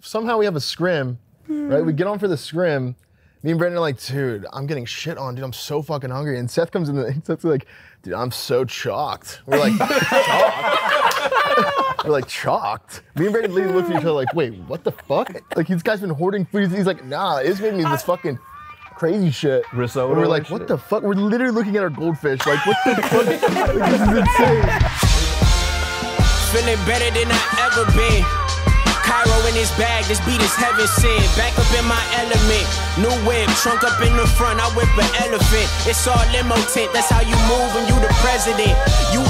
somehow we have a scrim, right? We get on for the scrim. Me and Brandon are like, dude, I'm getting shit on, dude. I'm so fucking hungry. And Seth comes in the Seth's like, dude, I'm so chalked. We're like, chalked? We're like, chalked? Me and Brandon literally looked at each other like, wait, what the fuck? Like, this guy's been hoarding food. He's like, nah, it's made me this fucking crazy shit. Risotto And we're like, what shit. the fuck? We're literally looking at our goldfish. Like, what the fuck? Like, this is insane. Feeling better than I ever been. Cairo in his bag, this beat is heaven sent. Back up in my element. New whip, trunk up in the front, I whip an elephant. It's all limo tent, that's how you move when you the president. You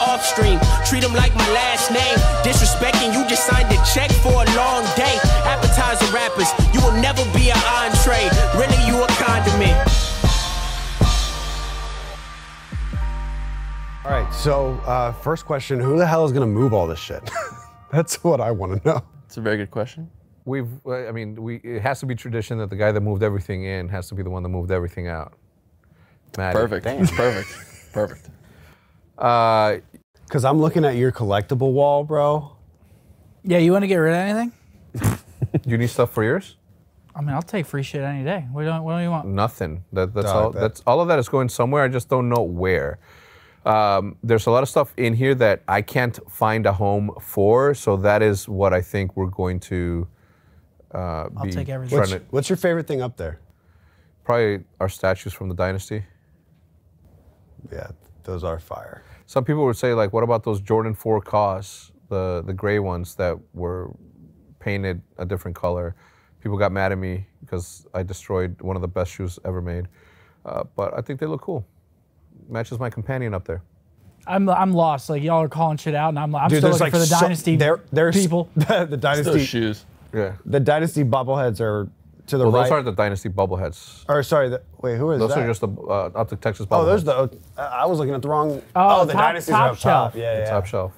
off stream, treat him like my last name. Disrespecting, you just signed a check for a long day. Appetizer rappers, you will never be an entree. Really, you a condiment. All right, so uh, first question: Who the hell is gonna move all this shit? That's what I want to know. It's a very good question. We've, uh, I mean, we, it has to be tradition that the guy that moved everything in has to be the one that moved everything out. Matty. Perfect. It's perfect. Perfect. Uh, Because I'm looking at your collectible wall, bro. Yeah, you want to get rid of anything? you need stuff for yours? I mean, I'll take free shit any day. What do, what do you want? Nothing. That, that's No, I all. bet. That's all of that is going somewhere. I just don't know where. Um, there's a lot of stuff in here that I can't find a home for. So that is what I think we're going to. Uh, I'll be take everything. trying What's, to- what's your favorite thing up there? probably our statues from the dynasty. Yeah, those are fire. Some people would say like, what about those Jordan 4 Cos, the the gray ones that were painted a different color? People got mad at me because I destroyed one of the best shoes ever made. Uh, but I think they look cool. Matches my companion up there. I'm I'm lost. Like y'all are calling shit out, and I'm I'm Dude, still looking like for the so- dynasty there, there's people. the, the Those dynasty. shoes. Yeah. The dynasty bobbleheads are to the Well, right. those aren't the dynasty bubbleheads. or sorry, the, wait, who is Those that? are just the uh, up to Texas oh, bobbleheads. those the. Uh, I was looking at the wrong. Oh, the top- dynasties top are up top. shelf. Yeah, yeah. top shelf.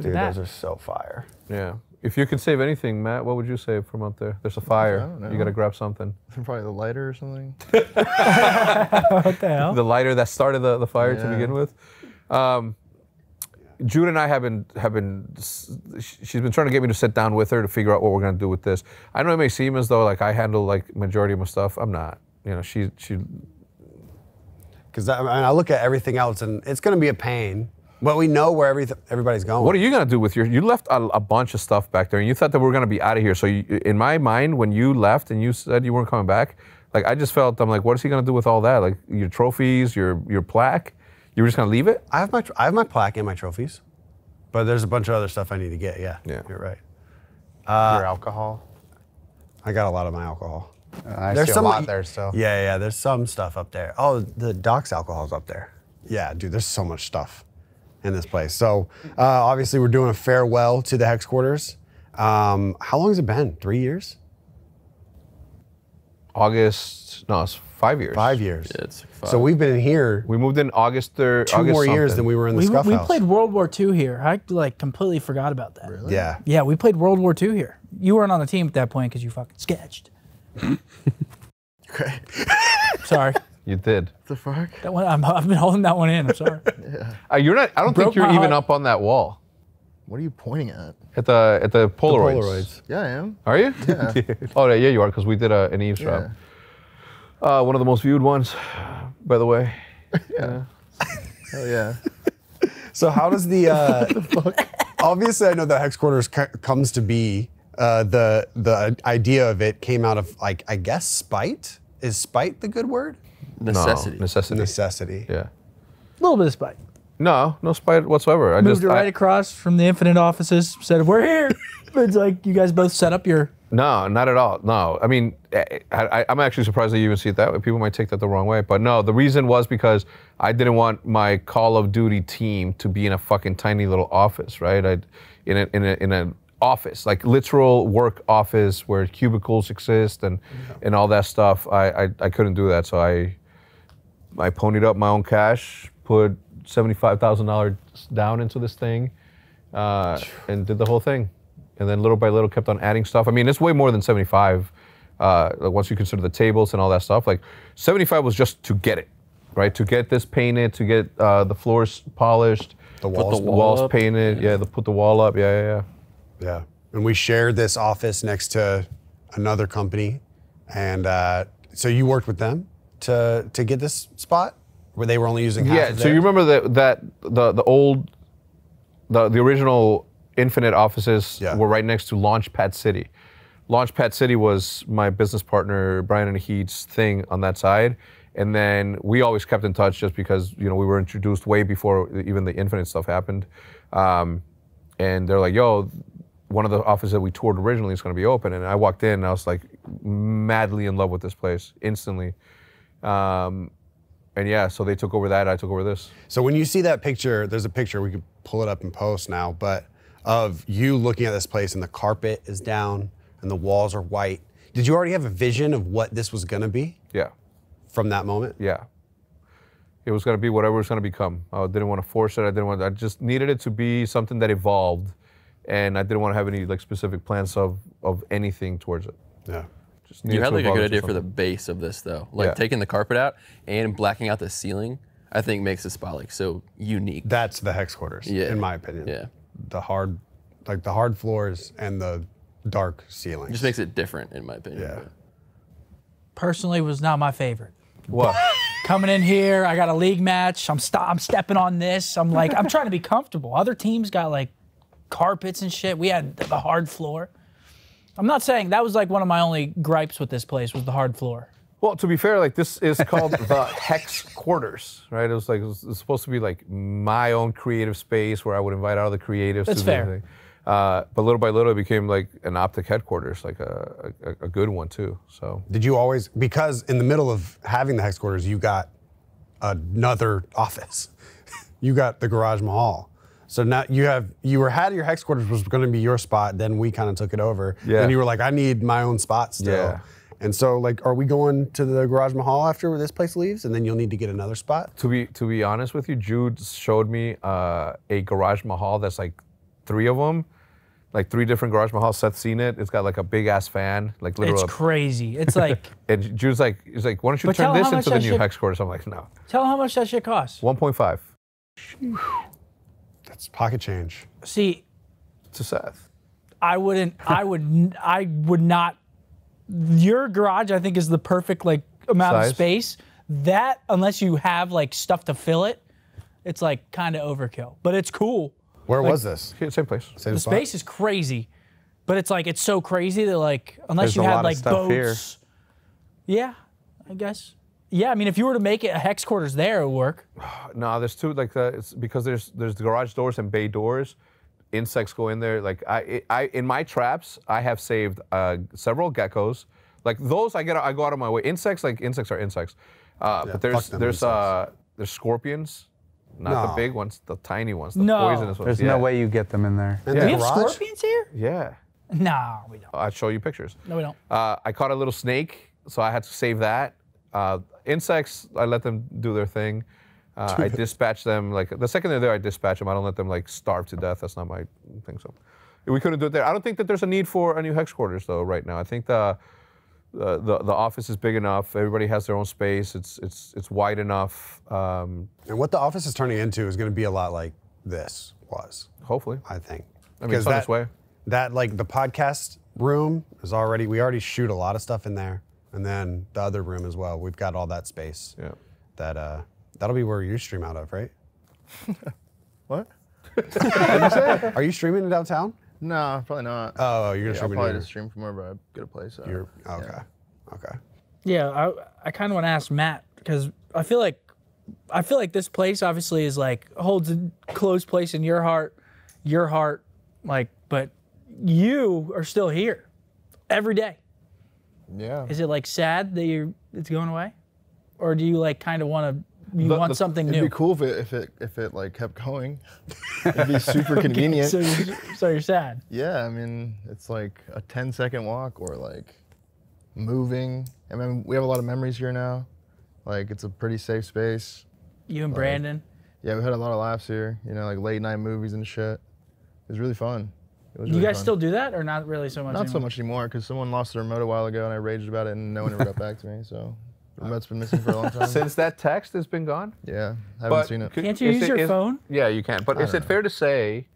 Dude, those are so fire. Yeah. If you could save anything, Matt, what would you save from up there? There's a fire. don't know. You gotta grab something. Probably the lighter or something. What the hell? the lighter that started the, the fire to Yeah. begin with. Um, Jude and I have been have been. She's been trying to get me to sit down with her to figure out what we're gonna do with this. I know it may seem as though like I handle like majority of my stuff. I'm not. You know, she she. Because I, mean, I look at everything else and it's going to be a pain, but we know where everything everybody's going. What are you gonna do with your? You left a, a bunch of stuff back there, and you thought that we were gonna be out of here. So you, in my mind, when you left and you said you weren't coming back, like I just felt I'm like, what is he gonna do with all that? Like your trophies, your your plaque. You were just gonna leave it? I have my tr- I have my plaque and my trophies, but there's a bunch of other stuff I need to get. Yeah, Yeah. you're right. Your uh, alcohol. I got a lot of my alcohol. Uh, I see a lot there still. Yeah, yeah. There's some stuff up there. Oh, the Doc's alcohol's up there. Yeah, dude. There's so much stuff in this place. So uh, obviously we're doing a farewell to the hex quarters. Um, how long has it been? Three years? August? No, it's five years. Five years. Yeah, it's like five. So we've been in here We moved in August third. two August more years than we were in the we, Scuf we house. played World War II here. I like completely forgot about that. Really? Yeah. Yeah, we played World War II here. You weren't on the team at that point because you fucking sketched. Okay. Sorry. You did. the fuck? That one, I'm, I've been holding that one in. I'm sorry. Uh, you're not. I don't Broke think you're even heart. up on that wall What are you pointing at? at the at the Polaroids. Polaroids. Yeah, I am. Are you? Yeah. oh, yeah, yeah, you are because we did a, an eavesdrop. Uh, one of the most viewed ones, by the way. Yeah. Hell yeah. So how does the, uh, obviously I know the hex quarters c- comes to be. Uh, the the idea of it came out of like I guess spite. Is spite the good word? Necessity. No, necessity. Necessity. Yeah. A little bit of spite. No, no spite whatsoever. I Moved just it right I- across from the Infinite offices. Said, "We're here." it's like you guys both set up your. No, not at all. No, I mean, eh, I, I, I'm actually surprised that you even see it that way. People might take that the wrong way, but no. The reason was because I didn't want my Call of Duty team to be in a fucking tiny little office, right? I, in a, in a, in an office, like literal work office where cubicles exist and and all that stuff. I, I I couldn't do that, so I I ponied up my own cash, put seventy-five thousand dollars down into this thing, uh, and did the whole thing. And then little by little kept on adding stuff. I mean, it's way more than seventy-five. Uh, like once you consider the tables and all that stuff, like seventy-five was just to get it, right? To get this painted, to get uh, the floors polished, The walls. the the wall walls painted, yeah, to put the wall up, yeah, yeah, yeah. Yeah. and we shared this office next to another company, and uh, so you worked with them to to get this spot where they were only using half Yeah. So you remember that that the the old the the original Infinite offices Yeah. were right next to Launchpad City. Launchpad City was my business partner Brian and Heat's thing on that side, and then we always kept in touch just because you know we were introduced way before even the Infinite stuff happened, um, and they're like, "Yo." One of the offices that we toured originally is going to be open, and I walked in and I was like madly in love with this place instantly. Um, and yeah, so they took over that. I took over this. So when you see that picture, there's a picture we could pull it up and post now, but of you looking at this place and the carpet is down and the walls are white. Did you already have a vision of what this was gonna be Yeah, from that moment? yeah. It was gonna be whatever it was gonna become. I didn't want to force it. I didn't want. I just needed it to be something that evolved, and I didn't want to have any like specific plans of of anything towards it. Yeah. Just You had like a evolve good idea for the base of this though. Like Yeah. taking the carpet out and blacking out the ceiling, I think makes the spot like so unique. That's the hex quarters, Yeah. in my opinion. Yeah. The hard, like the hard floors and the dark ceilings. just makes it different in my opinion. Yeah. Personally, was not my favorite. What? Coming in here, I got a league match. I'm st- I'm stepping on this. I'm like, I'm trying to be comfortable. Other teams got like carpets and shit. We had the hard floor. I'm not saying that was like one of my only gripes with this place was the hard floor. Well, to be fair, like this is called the Hex Quarters, right? It was like it was, it was supposed to be like my own creative space where I would invite all the creatives. That's to fair. Uh, but little by little, it became like an optic headquarters, like a, a, a good one too. So Did you always because in the middle of having the hex quarters, you got another office. you got the garage mahal. So now you have you were had your hex quarters was going to be your spot. Then we kind of took it over. Yeah. And you were like, I need my own spot still. Yeah. And so like, are we going to the garage mahal after this place leaves, and then you'll need to get another spot? to be to be honest with you, Jude showed me uh, a garage mahal that's like three of them, like three different garage mahals. Seth's seen it. It's got like a big ass fan, like literally. It's crazy. It's like, and Jude's like, he's like, why don't you turn this into the new shit- hex quarters? I'm like, no, tell them how much that shit costs. 1.5 That's pocket change. See, to Seth. I wouldn't. I would. I would not. Your garage, I think, is the perfect like amount Size? of space. That unless you have like stuff to fill it, it's like kind of overkill. But it's cool. Where was this? Yeah, Same place. Same The spot? space is crazy, but it's like it's so crazy that like unless There's you had like stuff here. boats. Yeah, I guess. Yeah, I mean, if you were to make it a hex quarters there, it would work. No, there's two like the, it's because there's there's the garage doors and bay doors. Insects go in there. Like I, I in my traps, I have saved uh, several geckos. Like those, I get I go out of my way. Insects, like insects are insects. Uh, but there's them there's uh there's scorpions, not the big ones, the tiny ones, the No. poisonous ones. There's yeah. no way you get them in there. And Yeah. the We have garage? scorpions here? Yeah, No, we don't. I'll show you pictures. No, we don't. Uh, I caught a little snake, so I had to save that. Uh, insects, I let them do their thing. Uh, I dispatch them like the second they're there, I dispatch them. I don't let them like starve to death. That's not my thing. So we couldn't do it there. I don't think that there's a need for a new hex quarters though right now. I think the the, the, the office is big enough. Everybody has their own space. It's it's it's wide enough. Um, And what the office is turning into is going to be a lot like this was, hopefully, I think. I mean, it's on that, its way. That like the podcast room is already. We already shoot a lot of stuff in there, and then the other room as well. We've got all that space. Yeah. That uh, that'll be where you stream out of, right? What? Are you streaming in downtown? No, probably not. Oh, you're gonna yeah, I'll stream in probably here. just stream from wherever I get a place. At. You're okay. Okay. Yeah, I, I kind of want to ask Matt because I feel like I feel like this place obviously is like holds a close place in your heart, your heart, like, but you are still here every day. Yeah. Is it like sad that you're it's going away, or do you like kind of want to you The- want the- something It'd new? be cool if it if it if it like kept going. It'd be super convenient. So you're, so you're sad. Yeah, I mean, it's like a 10 second walk or like moving. I mean, we have a lot of memories here now. Like, it's a pretty safe space. You and Brandon. Yeah, we had a lot of laughs here, you know, like late night movies and shit. It was really fun. It was You really guys fun. still do that or not really so much? Not so anymore? much anymore because someone lost their remote a while ago and I raged about it and no one ever got back to me. So, the uh, remote's been missing for a long time. Since that text has been gone. yeah, I haven't But seen it. Can't you is use it- your is- phone? Yeah, you can. But is don't it fair to say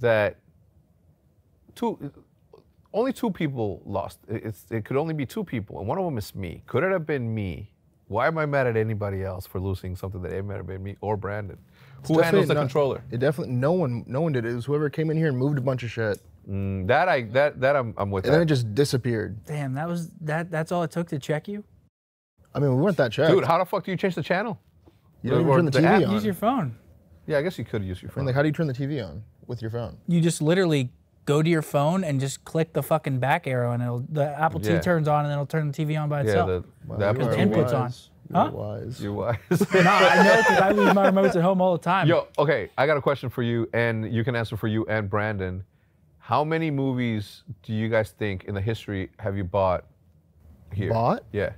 that two, only two people lost. It- It's it could only be two people, and one of them is me. Could it have been me? Why am I mad at anybody else for losing something that it might have been me or Brandon? Who handles the not- controller? It definitely no one no one did it. It was whoever came in here and moved a bunch of shit. Mm, that I that that I'm, I'm with. And then it just disappeared. Damn, that was that. That's all it took to check you. I mean, we weren't that checked. Dude, how the fuck do you change the channel? you don't even turn the the TV app? on. Use your phone. Yeah, I guess you could use your I phone. mean, like, how do you turn the TV on with your phone? You just literally go to your phone and just click the fucking back arrow, and it'll the Apple Yeah. TV turns on, and it'll turn the TV on by yeah, itself. the, Wow, the Apple TV. input's on. Wise. Huh? You're wise. You're wise. nah, I know because I leave my remotes at home all the time. Yo, okay, I got a question for you, and you can answer for you and Brandon. How many movies do you guys think in the history have you bought here? Bought? Yeah.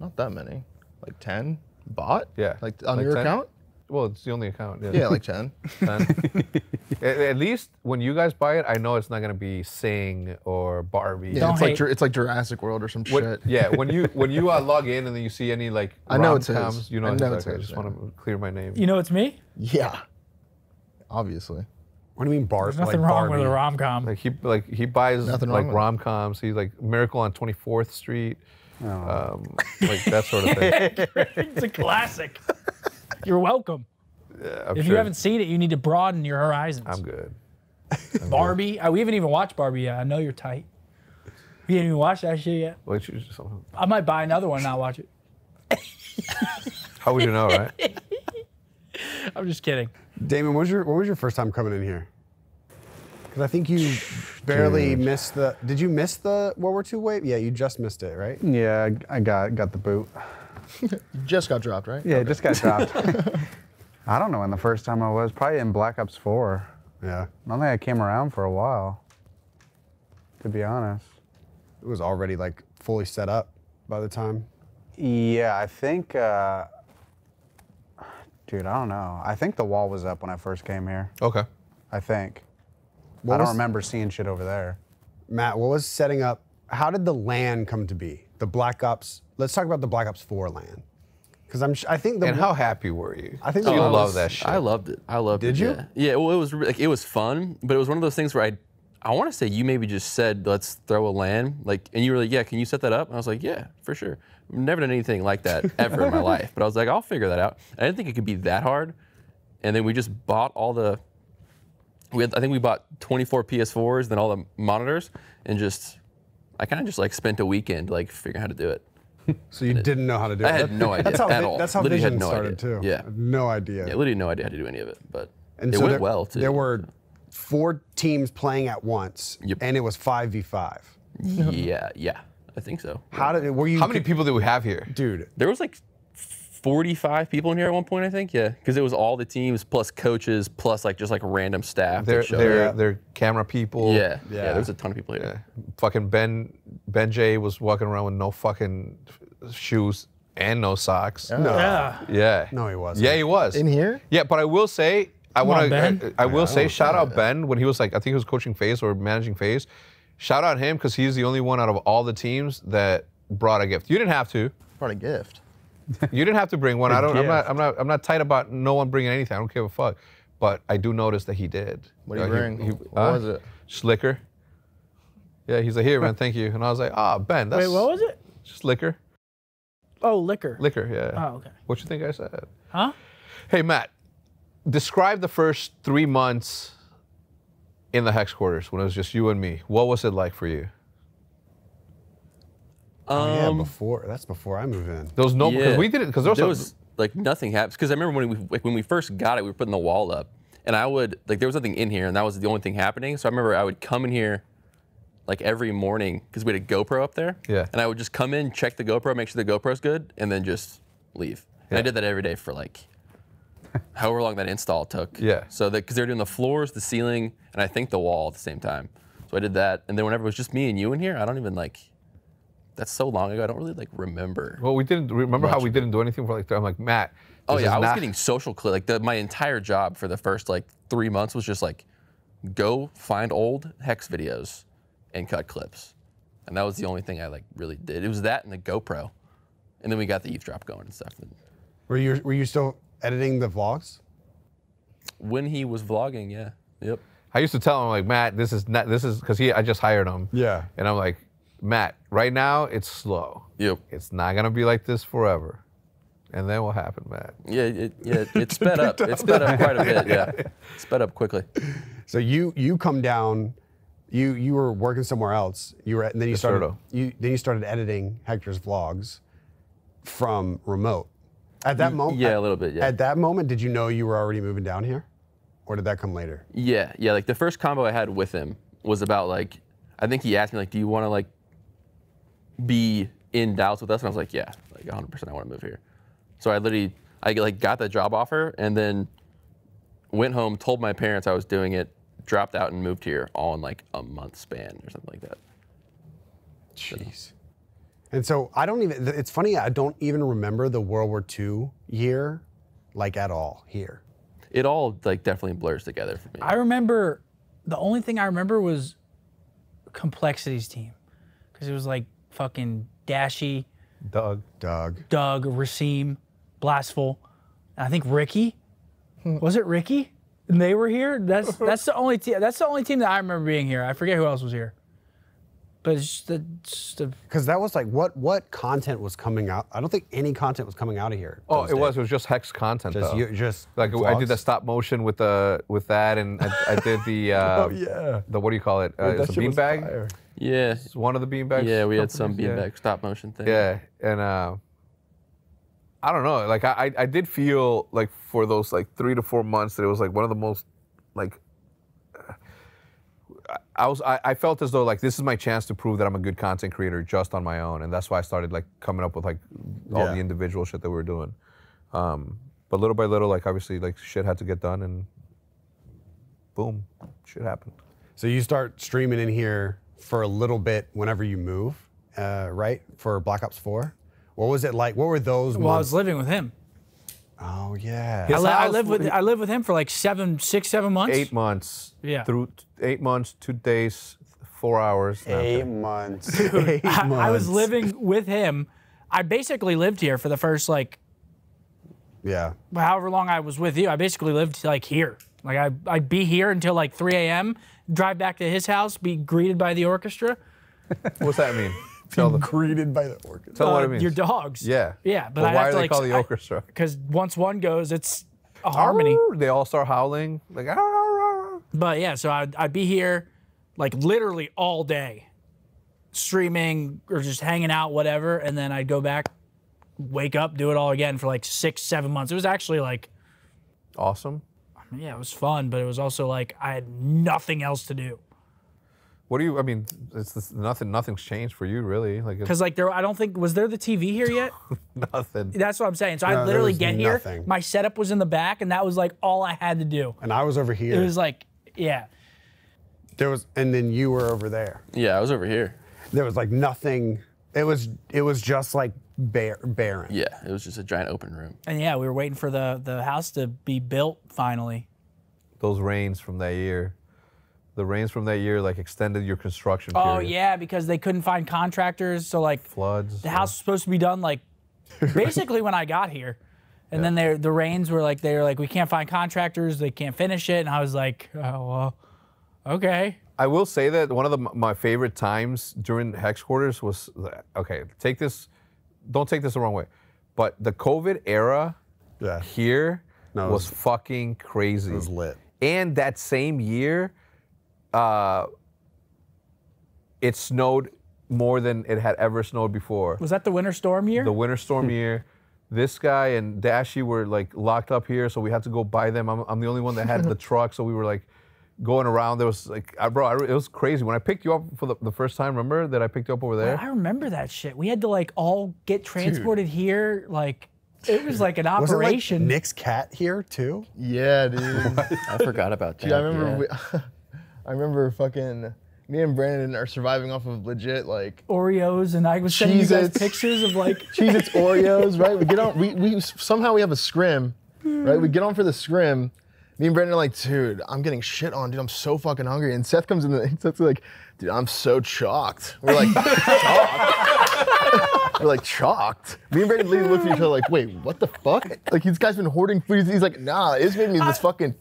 Not that many. Like ten. Bought? Yeah. Like on Like your 10? account? Well, it's the only account. Yeah. Yeah, like ten. 10. at, at least when you guys buy it, I know it's not gonna be Sing or Barbie. Yeah, Don't it's like hate. Jur- it's like Jurassic World or some When- shit. yeah, when you when you uh, log in and then you see any like I know it's his. rom-coms, you know, I it's know like, it's I his, just yeah. want to clear my name. You know it's me. Yeah. Obviously. What do you mean bar? There's nothing like wrong with a rom com. Like he like he buys Nothing like with it. rom coms. He's like Miracle on 24th Street, Oh. um, like that sort of thing. it's a classic. You're welcome. Yeah, If sure you haven't seen it, you need to broaden your horizons. I'm good. Barbie. Uh, we haven't even watched Barbie yet. I know you're tight. We haven't even watched that shit yet. Wait, you just, I might buy another one and not watch it. how would you know, right? I'm just kidding. Damon, what was your what was your first time coming in here? Because I think you barely missed the. Did you miss the World War II wave? Yeah, you just missed it, right? Yeah, I I got got the boot. You just got dropped, right? Yeah, it just got dropped. I don't know when the first time I was. Probably in Black Ops 4. Yeah, I don't think I came around for a while. To be honest. it was already like fully set up by the time. Yeah, I think. Uh, dude, I don't know. I think the wall was up when I first came here. Okay. I think. What I don't was- remember seeing shit over there. Matt, what was setting up? How did the LAN come to be? The Black Ops. Let's talk about the Black Ops 4 LAN. Because I'm. sh- I think the. And how happy were you? I think you the- love that shit. I loved it. I loved Did it. you? Yeah. Yeah. Well, it was re- like it was fun, but it was one of those things where I, I want to say you maybe just said let's throw a LAN, like, and you were like, yeah, can you set that up? And I was like, yeah, for sure. I've never done anything like that ever in my life, but I was like, I'll figure that out. I didn't think it could be that hard, and then we just bought all the. We had, I think we bought 24 PS4s, then all the monitors, and just, I kind of just like spent a weekend like figuring out how to do it. So you didn't know how to do it. I had no idea That's how, at Vi- all. That's how Literally Vision no started idea. too. Yeah. No idea. Yeah, literally no idea how to do any of it, but and it so went there, well too. There were four teams playing at once, Yep. and it was five v five. yeah, yeah, I think so. How did were you? How many people do we have here? dude? There was like 45 people in here at one point, I think. Yeah, because it was all the teams plus coaches plus like just like random staff. that They're they're up. they're camera people. yeah, yeah, Yeah. There was a ton of people here. Fucking Ben Ben J was walking around with no fucking shoes and no socks. No, Yeah. Yeah. No, he wasn't. Yeah, he was. In here? Yeah, but I will say, I want to. I, I will say, shout out Ben when he was like, I think he was coaching FaZe or managing FaZe. Shout out him because he's the only one out of all the teams that brought a gift. You didn't have to. Brought a gift. You didn't have to bring one. I don't. I'm not. I'm not. I'm not tight about no one bringing anything. I don't give a fuck. But I do notice that he did. What did he Uh, bring? he- What uh, was it? Just liquor. Yeah, he's like, here, man, thank you. And I was like, ah, Ben, that's Wait, what was it? just liquor. Oh, liquor. Liquor, yeah. Oh, okay. What you think I said? Huh? Hey, Matt, describe the first three months in the hex quarters when it was just you and me. What was it like for you? Oh, yeah, Um, before that's before I moved in. There was no because Yeah. we did it because there was, there was like nothing happens because I remember when we like when we first got it, we were putting the wall up, and I would like there was nothing in here, and that was the only thing happening. So I remember I would come in here like every morning because we had a GoPro up there. Yeah. And I would just come in, check the GoPro, make sure the GoPro's good, and then just leave. And I Yeah. did that every day for like however long that install took. Yeah. So that because they were doing the floors, the ceiling, and I think the wall at the same time. So I did that, and then whenever it was just me and you in here, I don't even like. That's so long ago. I don't really like remember. well, we didn't remember how we didn't do anything for like. I'm like Matt. Oh yeah, I was not- getting social clip. Like the, my entire job for the first like three months was just like, go find old hex videos, and cut clips, and that was the only thing I like really did. It was that and the GoPro, and then we got the eavesdrop going and stuff. And Were you were you still editing the vlogs? when he was vlogging, yeah, yep. I used to tell him like Matt, this is not this is because he I just hired him. Yeah. And I'm like, Matt, right now it's slow. Yep. It's not gonna be like this forever. And then what happened, Matt? Yeah, it, yeah, it sped up. It sped up quite a bit. Yeah, sped up quickly. So you you come down, you you were working somewhere else. You were and then you started you then you started editing Hector's vlogs from remote. At that mm, moment, yeah, a little bit, yeah. At that moment, did you know you were already moving down here, or did that come later? Yeah, yeah. Like the first combo I had with him was about like, I think he asked me like, "Do you want to like be in Dallas with us?" And I was like, "Yeah, like 100. percent I want to move here." So I literally, I like got that job offer and then went home, told my parents I was doing it, dropped out and moved here all in like a month span or something like that. Jeez. And so I don't even. It's funny. I don't even remember the World War II year, like at all here. It all like definitely blurs together for me. I remember the only thing I remember was Complexity's team because it was like fucking Dashy, Doug. Doug. Doug, Racine, Blastful, I think Ricky. Was it Ricky? And they were here. That's that's the only team. That's the only team that I remember being here. I forget who else was here. But it's just the, just the Because that was like what what content was coming out. I don't think any content was coming out of here. Oh, those it was. days. It was just hex content. Just though. you- just like I did the stop motion with the with that, and I, I did the uh, Oh, yeah. the what do you call it? Uh, it's a beanbag. Yeah, It's one of the beanbags. yeah. We had some companies, yeah. beanbag stop motion thing. Yeah, and uh, I don't know. Like I, I I did feel like for those like three to four months that it was like one of the most like. I- I was I, I felt as though like this is my chance to prove that I'm a good content creator just on my own, and that's why I started like coming up with like all Yeah. the individual shit that we were doing. Um, but little by little, like obviously, like shit had to get done, and boom, shit happened. So you start streaming in here for a little bit whenever you move, uh, right? For Black Ops 4. What was it like? What were those well, I was living with him. oh yeah. I, li- I house lived with I lived with him for like seven, six, seven months. Eight months. Yeah. Through eight months, two days, four hours. Eight months. Eight I, I was living with him. I basically lived here for the first like Yeah. however long I was with you. I basically lived like here. Like I I'd be here until like 3 a.m. Drive back to his house, be greeted by the orchestra. What's that mean? Tell them. Greeted by the orchestra. Tell them what Uh, it means. Your dogs. Yeah. Yeah, but, But I why have do to, they like, call the I- orchestra? Because once one goes, it's a harmony. Arr, They all start howling like. "Arr, arr, arr." But yeah, so I'd, I'd be here like literally all day, streaming or just hanging out, whatever. And then I'd go back, wake up, do it all again for like six, seven months. It was actually like, Awesome. Yeah, it was fun, but it was also like I had nothing else to do. What do you? I mean, it's this, nothing. Nothing's changed for you, really. Like Because like there, I don't think was there the TV here yet. nothing. That's what I'm saying. So No, I literally get nothing. here, my setup was in the back, and that was like all I had to do. And I was over here. It was like, yeah, there was, and then you were over there. Yeah, I was over here. There was like nothing. It was. It was just like bare, barren. Yeah, it was just a giant open room. and yeah, we were waiting for the the house to be built finally. Those rains from that year. The rains from that year like extended your construction Oh period. yeah, because they couldn't find contractors. So like Floods. the house was supposed to be done like basically when I got here. And then they the rains were like they were like we can't find contractors, they can't finish it, and I was like, oh well, okay. I will say that one of the, my favorite times during hex quarters was okay. Take this, don't take this the wrong way, but the COVID era Yeah. here No, was, was- fucking crazy. It was lit. And that same year, uh, it snowed more than it had ever snowed before. Was that the winter storm year? The winter storm year. This guy and Dashy were like locked up here, so we had to go buy them. I'm, I'm the only one that had the truck, so we were like going around. There was like, I, bro, I, it was crazy. When I picked you up for the, the first time, remember that I picked you up over there? I remember that shit. We had to like all get transported here. Like it was like an Was it like operation. Nick's cat here too? Yeah, dude. I forgot about that. Dude, I remember. yeah. We, I remember fucking. Me and Brandon are surviving off of legit like Oreos, and I was sending you guys pictures of like Cheez Its Oreos, right? We get on, we, we somehow we have a scrim, right? We get on for the scrim. Me and Brandon are like, dude, I'm getting shit on, dude. I'm so fucking hungry. And Seth comes in, the, Seth's like, dude, I'm so chalked. We're like, chalked? We're like, chalked? Me and Brandon literally look at each other like, wait, what the fuck? Like, this guy's been hoarding food. He's like, nah, it's made me this fucking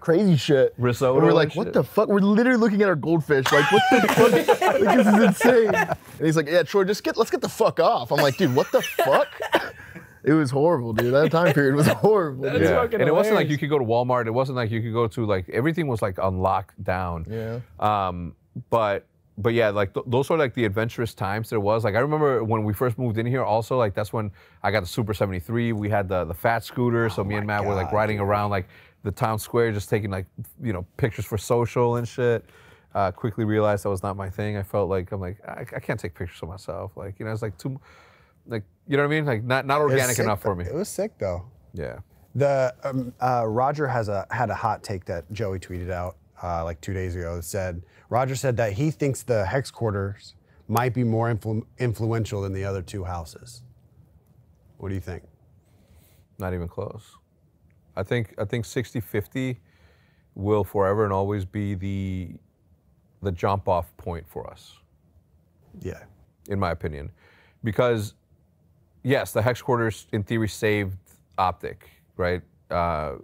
crazy shit. Risotto And we're like, what shit. the fuck? We're literally looking at our goldfish, like, what the fuck? like, this is insane. And he's like, yeah, Troy, just get, let's get the fuck off. I'm like, dude, what the fuck? It was horrible, dude. That time period was horrible. That's. Yeah. fucking And it wasn't like you could go to Walmart. It wasn't like you could go to like everything was like on lockdown. Yeah. Um, but but yeah, like th- those were like the adventurous times there was. Like I remember when we first moved in here. Also, like that's when I got the Super 73. We had the the fat scooter. So me and Matt were like God, riding around like the town square, just taking like you know pictures for social and shit. Uh, quickly realized that was not my thing. I felt like I'm like I, I can't take pictures of myself. Like you know, it's like too, like you know what I mean? Like not not organic sick, enough for me. It was sick though. Yeah. The um, uh, Roger has a had a hot take that Joey tweeted out uh, like two days ago. That said Roger said that he thinks the hex quarters might be more influ- influential than the other two houses. What do you think? Not even close. I think I think 60-50 will forever and always be the the jump off point for us, Yeah. in my opinion. Because yes, the hex quarters in theory saved Optic, right? Uh,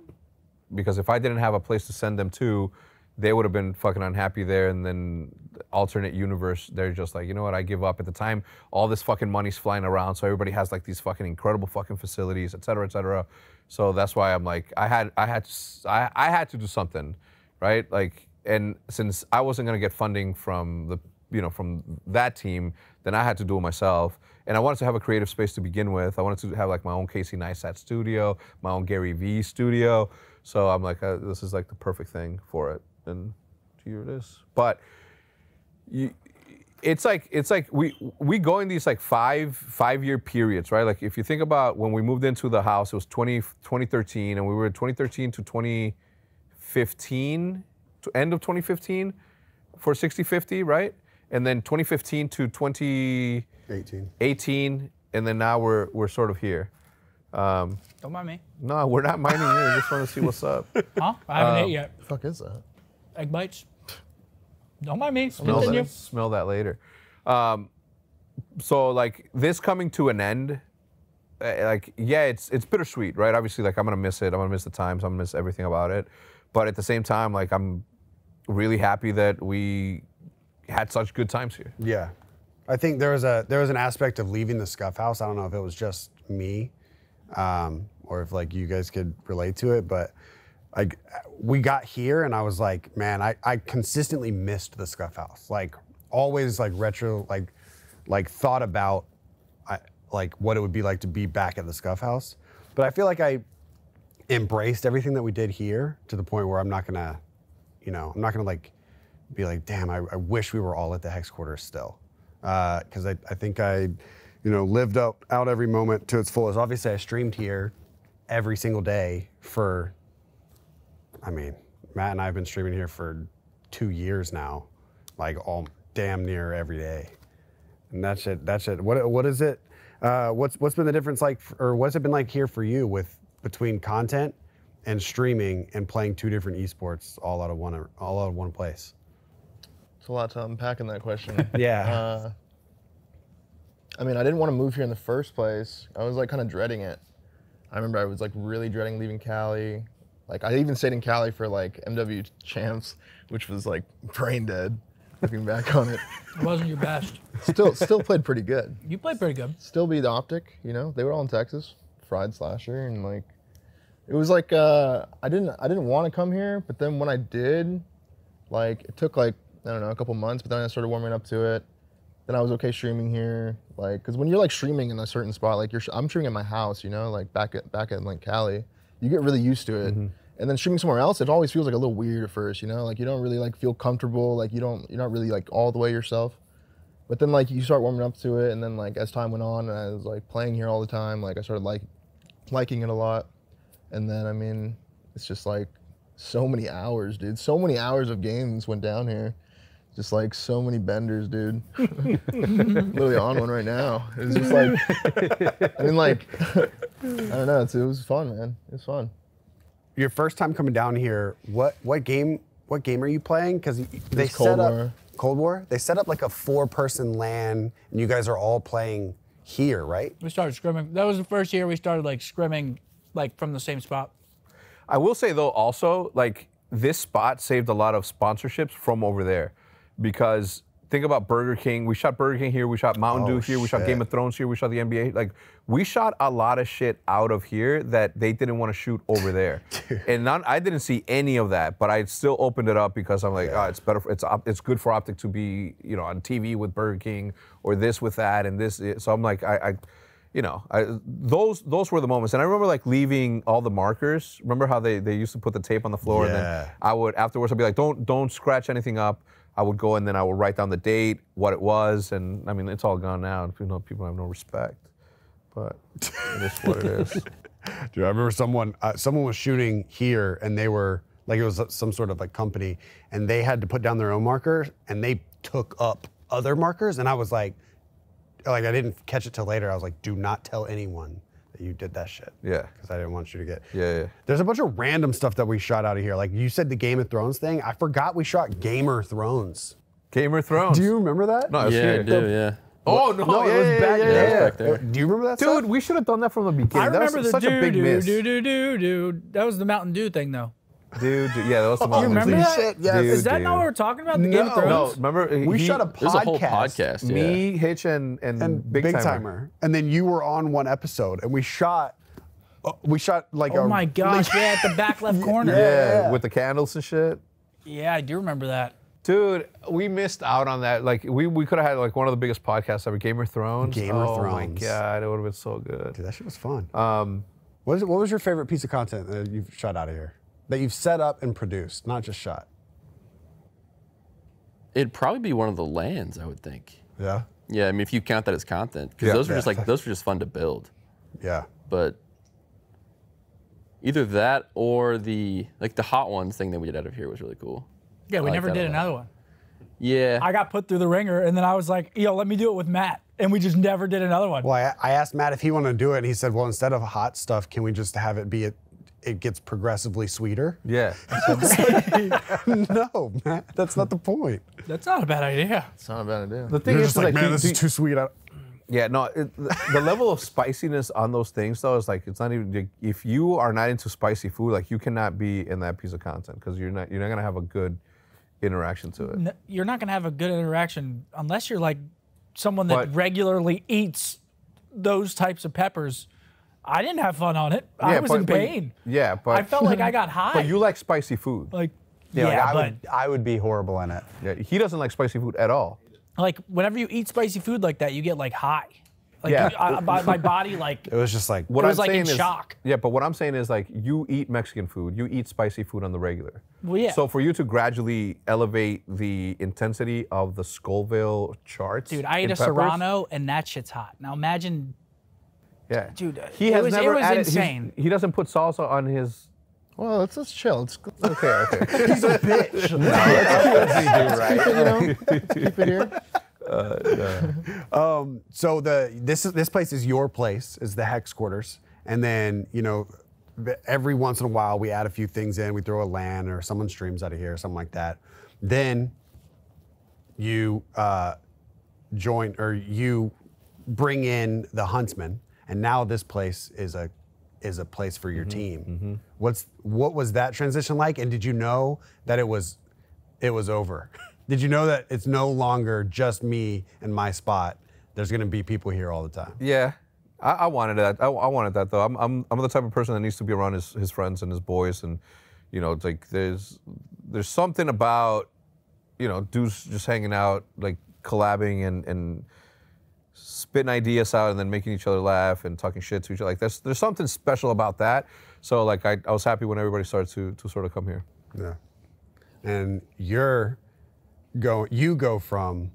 because if I didn't have a place to send them to, they would have been fucking unhappy there. And then the alternate universe, they're just like, you know what? I give up. At the time, all this fucking money's flying around, so everybody has like these fucking incredible fucking facilities, et cetera, et cetera. So that's why I'm like, I had, I had, to I, I had to do something, right? Like, and since I wasn't gonna get funding from the, you know, from that team, then I had to do it myself. And I wanted to have a creative space to begin with. I wanted to have like my own Casey Neistat studio, my own Gary Vee studio. So I'm like, uh, this is like the perfect thing for it. And here it is. But you, it's like it's like we we go in these like five five year periods, right? Like if you think about when we moved into the house, it was 20, 2013, and we were 2013 to 2015, to end of 2015 for 60-50, right? And then 2015 to 2018, 18. and then now we're we're sort of here. Um, Don't mind me. no, we're not minding you. I just want to see what's up. Huh? I haven't ate yet. The fuck is that? Egg bites. Don't mind me. smell Continue. that, smell that later. Um, so like this coming to an end, uh, like yeah, it's it's bittersweet, right? Obviously, like I'm gonna miss it. I'm gonna miss the times. I'm gonna miss everything about it. But at the same time, like I'm really happy that we had such good times here. Yeah. I think there was a there was an aspect of leaving the Scuf house. I don't know if it was just me, um, or if like you guys could relate to it, but like we got here and I was like, man, I, I consistently missed the Scuf house. Like always like retro like like thought about I, like what it would be like to be back at the Scuf house. But I feel like I embraced everything that we did here to the point where I'm not gonna, you know, I'm not gonna like be like, damn, I, I wish we were all at the hex quarters still. Because I, I think I, you know, lived out, out every moment to its fullest. Obviously, I streamed here every single day for, I mean, Matt and I have been streaming here for two years now, like all damn near every day. And that's it. That's it. What, what is it? Uh, what's what's been the difference like, or what's it been like here for you with between content and streaming and playing two different esports all out of one all out of one place? It's a lot to unpack in that question. Yeah. Uh, I mean, I didn't want to move here in the first place. I was like kind of dreading it. I remember I was like really dreading leaving Cali. Like I even stayed in Cali for like MW champs, which was like brain dead. Looking back on it, It wasn't your best. still still played pretty good. You played pretty good. Still beat Optic, you know. They were all in Texas, fried slasher, and like it was like uh, I didn't I didn't want to come here, but then when I did, like it took like I don't know a couple months, but then I started warming up to it. Then I was okay streaming here, like because when you're like streaming in a certain spot, like you're I'm streaming at my house, you know, like back at back at like Cali, you get really used to it. Mm-hmm. And then streaming somewhere else, it always feels like a little weird at first, you know, like you don't really like feel comfortable, like you don't you're not really like all the way yourself. But then like you start warming up to it, and then like as time went on, and I was like playing here all the time, like I started like liking it a lot. And then I mean, it's just like so many hours, dude. So many hours of games went down here. Just like so many benders, dude. Literally on one right now. It was just like, I mean, like, I don't know. It's, it was fun, man. It was fun. Your first time coming down here, what what game what game are you playing? Because they Cold set up War. Cold War. They set up like a four person LAN, and you guys are all playing here, right? We started scrimming. That was the first year we started like scrimming like from the same spot. I will say though, also like this spot saved a lot of sponsorships from over there, because think about Burger King. We shot Burger King here. We shot Mountain Dew Oh, here. We shot. Game of Thrones here. We shot the NBA. Like we shot a lot of shit out of here that they didn't want to shoot over there. and not, I didn't see any of that, but I still opened it up because I'm like, oh, it's better. For, it's it's good for optic to be you know on TV with Burger King or this with that and this. So I'm like, I. I you know, I, those those were the moments, and I remember like leaving all the markers. Remember how they, they used to put the tape on the floor, and Yeah. then I would afterwards I'd be like, don't don't scratch anything up. I would go and then I would write down the date, what it was, and I mean it's all gone now. You know, people have no respect, but it is what it is. Dude, I remember someone uh, someone was shooting here, and they were like it was some sort of like company, and they had to put down their own markers, and they took up other markers, and I was like, like I didn't catch it till later. I was like, do not tell anyone you did that shit. Yeah. because I didn't want you to get. Yeah, yeah. There's a bunch of random stuff that we shot out of here. Like you said, the Game of Thrones thing. I forgot we shot Gamer Thrones. Gamer Thrones. Do you remember that? No, it Yeah. I do. Yeah. Oh no, No, yeah, it was yeah, back yeah, there. yeah, back there. Do you remember that Dude, stuff? we should have done that from the beginning. I that remember was the such do a big do miss. do do do do. That was the Mountain Dew thing, though. Dude, dude, yeah, that was the You remember Dew. that? Shit, yes. Dude, Is that dude. not what we're talking about? The Game of No. Thrones? No, remember we he- shot a podcast. There's a whole podcast. Yeah. Me, Hitch, and and, and Big, Big, Timer. Timer. And then you were on one episode, and we shot. uh, we shot like Oh a. my gosh! Yeah, at the back left corner. Yeah, Yeah. with the candles and shit. Yeah, I do remember that. Dude, we missed out on that. Like we, we could have had like one of the biggest podcasts ever, Game of Thrones. Game of oh my god, it would have been so good. Dude, that shit was fun. Um, what, is, what was your favorite piece of content that you've shot out of here? That you've set up and produced, not just shot. It'd probably be one of the LANs, I would think. Yeah. Yeah, I mean, if you count that as content, because Yeah. those were just like those were just fun to build. Yeah. But either that or the like the hot ones thing that we did out of here was really cool. Yeah, we I like never did another one. Yeah, I got put through the ringer, and then I was like, "Yo, let me do it with Matt," and we just never did another one. Well, I, I asked Matt if he wanted to do it, and he said, "Well, instead of hot stuff, can we just have it be it? It gets progressively sweeter." yeah. no, Matt, that's not the point. That's not a bad idea. It's not a bad idea. The thing You're is, just like, man, do- this do- is too sweet. I, Yeah, no, it, the, the level of spiciness on those things though is like it's not even like, if you are not into spicy food, like you cannot be in that piece of content because you're not you're not gonna have a good interaction to it. N- You're not gonna have a good interaction unless you're like someone that But- regularly eats those types of peppers. I didn't have fun on it. I was but- in but- pain. yeah, but I felt like I got high. But you like spicy food. like Yeah, yeah, like I but would I would be horrible in it. Yeah, he doesn't like spicy food at all. like whenever you eat spicy food like that, you get like high. Like Yeah. you- I, my, my body like it was just like What It was, I'm like, in saying is, shock. Yeah, but what I'm saying is like you eat Mexican food, you eat spicy food on the regular. Well, yeah. So for you to gradually elevate the intensity of the Scoville charts, dude, I ate a peppers- serrano and that shit's hot. Now imagine Yeah, Dude, he it has was- it never was added, insane. He doesn't put salsa on his. Well, let's let's chill. Let's Okay, okay. he's a bitch. keep it here. Um, so the this is this place is your place, is the hex quarters, and then you know every once in a while we add a few things in. We throw a LAN or someone streams out of here, or something like that. Then you uh, join or you bring in the Huntsmen, and now this place is a is a place for your mm-hmm. team. Mm-hmm. What's what was that transition like? And did you know that it was it was over? did you know that it's no longer just me and my spot? There's going to be people here all the time. Yeah, I, I wanted that. I, I wanted that though. I'm, I'm, I'm the type of person that needs to be around his, his friends and his boys, and you know, it's like there's there's something about you know dudes just hanging out, like collabing and and spitting ideas out and then making each other laugh and talking shit to each other. Like there's there's something special about that. So like I, I was happy when everybody started to to sort of come here. Yeah. And you're go you go from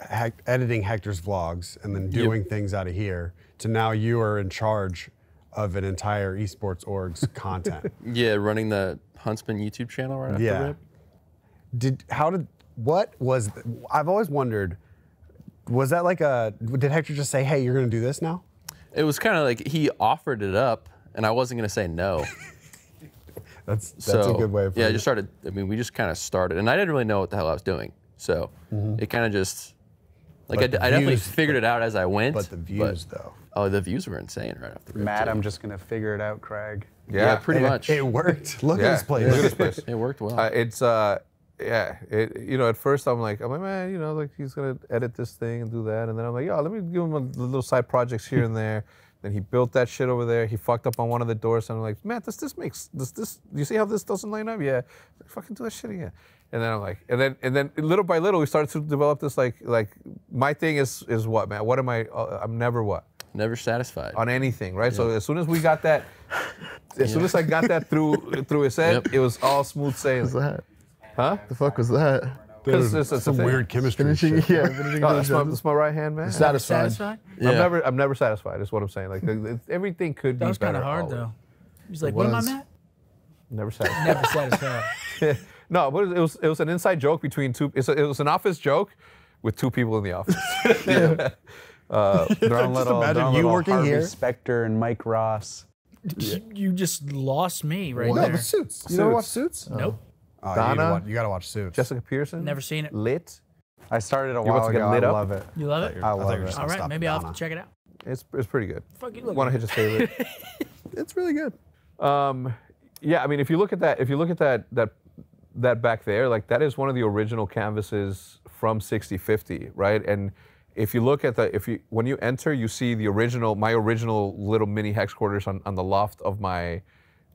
hec- editing Hector's vlogs and then doing things out of here to now you are in charge of an entire esports org's content. yeah, running the Huntsmen YouTube channel right after Yeah. Rip. Did how did what was I've always wondered was that like a did Hector just say, "Hey, you're going to do this now"? It was kind of like he offered it up, and I wasn't gonna say no. That's that's so a good way of yeah, I just started. I mean, we just kind of started, and I didn't really know what the hell I was doing. So it kind of just like I. But d- the I definitely views- figured it out as I went. But the views though. Oh, the views were insane right off the rip. Matt, too. I'm just gonna figure it out, Craig. Yeah, pretty much. It worked. Look Yeah, at this place. Look at this place. It worked well. Uh, it's uh, yeah. It, you know, at first I'm like, I'm like, man, you know, like he's gonna edit this thing and do that, and then I'm like, yo, let me give him a little side projects here and there. Then he built that shit over there. He fucked up on one of the doors, and I'm like, man, does this makes does this? You see how this doesn't line up? Yeah, fucking do that shit again. And then I'm like, and then and then little by little we started to develop this like like my thing is is what man? What am I? Uh, I'm never what Never satisfied. on anything, right? So as soon as we got that, as soon as I got that through through his head, Yep. it was all smooth sailing. What's that? Huh? The fuck was that? Because it's, it's a Some weird chemistry. Finishing, shit. yeah, finishing Oh, that's, my, that's my right hand, man. Satisfied. Satisfied? Yeah. I'm never, I'm never satisfied. Is what I'm saying. Like the, the- everything could That be was kind of hard always. though. He's like, what am I was. at? Never satisfied. Never satisfied. no, but it was, it was an inside joke between two. It's a, it was an office joke with two people in the office. uh, Don't let imagine don't you let all working Harvey here. Specter and Mike Ross. You just lost me right No, there. the Suits. You never watch Suits. Suits? Nope. Oh, you, gotta Donna? watch, you gotta watch Suits. Jessica Pearson. Never seen it. Lit. I started a about while to get ago. lit I up? love it. You love it? I thought love it. just All gonna right, stop maybe I'll have to check it out. It's it's pretty good. Fuck you, look One of at Hitch's favorite. It's really good. Um, yeah, I mean, if you look at that, if you look at that that that back there, like that is one of the original canvases from 6050, right? And if you look at the, if you when you enter, you see the original, my original little mini Heczquarters on, on the loft of my,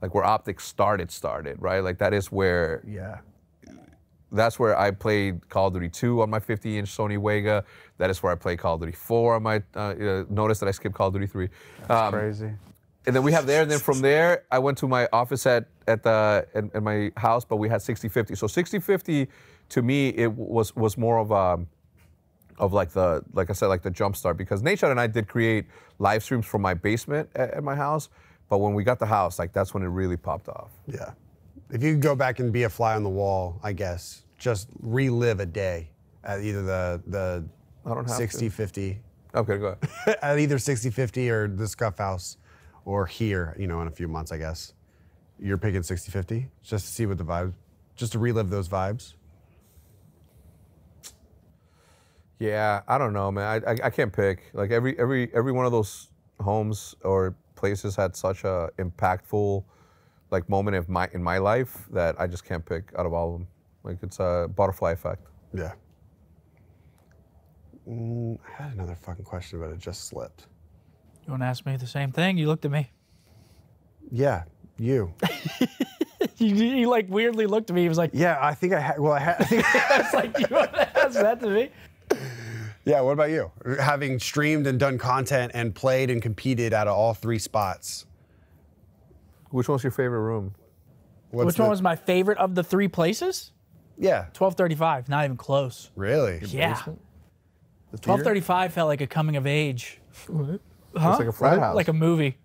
like where optics started, started, right? Like that is where Yeah. that's where I played Call of Duty 2 on my 50-inch Sony Wega. That is where I played Call of Duty 4 on my. Uh, uh, notice that I skipped Call of Duty 3. Um, Crazy. and then we have there, and then from there, I went to my office at at the at, at my house, but we had 6050. So 6050 to me it was was more of um of like the like I said like the jump start because Nate and I did create live streams from my basement at, at my house, but when we got the house, like that's when it really popped off. Yeah. If you could go back and be a fly on the wall, I guess, just relive a day at either the the I don't have to. 60 50 Okay, go ahead. at either 60 50 or the Scuf House or here, you know, in a few months, I guess. You're picking 60 50 just to see what the vibe, just to relive those vibes. Yeah, I don't know, man. I, I, I can't pick. Like every every every one of those homes or places had such a impactful like moment in my in my life that I just can't pick out of all of them. Like it's a butterfly effect. Yeah. Mm, I had another fucking question, but it just slipped. You want to ask me the same thing? You looked at me. Yeah, you. You, you like weirdly looked at me. He was like, yeah, I think I had. Well, I had. I think, it's like you want to ask that to me? Yeah. What about you? Having streamed and done content and played and competed out of all three spots. Which one's your favorite room? What's Which one was my favorite of the three places? Yeah. 1235, not even close. Really? Yeah. 1235 felt like a coming of age. What? Huh? It's like a frat house. Like a movie.